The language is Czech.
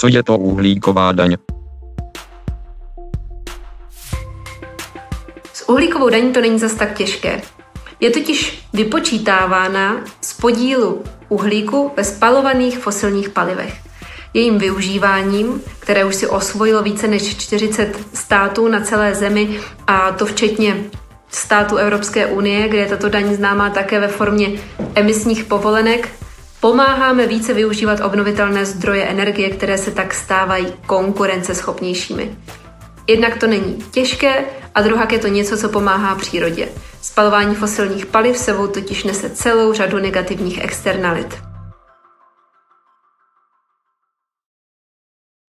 Co je to uhlíková daň? S uhlíkovou daní to není zas tak těžké. Je totiž vypočítávána z podílu uhlíku ve spalovaných fosilních palivech. Jejím využíváním, které už si osvojilo více než 40 států na celé zemi, a to včetně států Evropské unie, kde je tato daň známá také ve formě emisních povolenek, pomáháme více využívat obnovitelné zdroje energie, které se tak stávají konkurenceschopnějšími. Jednak to není těžké a druhá je to něco, co pomáhá přírodě. Spalování fosilních paliv sebou totiž nese celou řadu negativních externalit.